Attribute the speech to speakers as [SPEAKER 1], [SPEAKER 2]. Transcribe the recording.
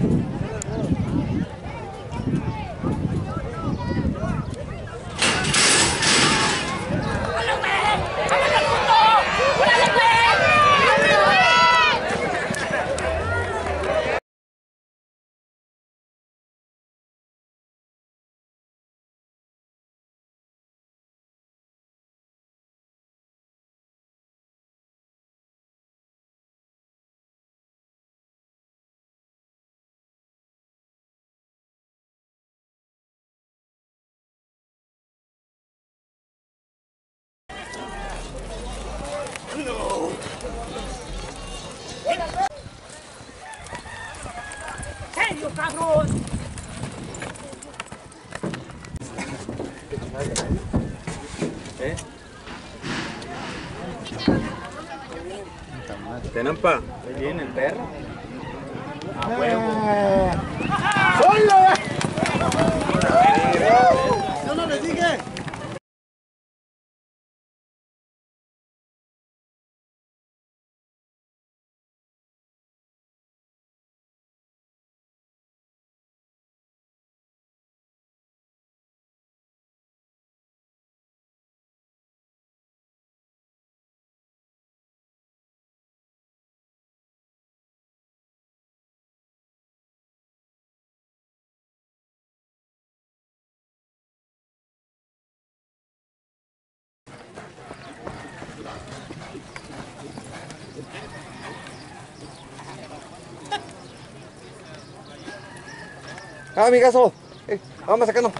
[SPEAKER 1] you. ¡Serio, cabrón!
[SPEAKER 2] Tenampa.
[SPEAKER 3] Ahí viene el perro.
[SPEAKER 4] No,
[SPEAKER 5] Ah, amigazo. Eh, vamos sacando.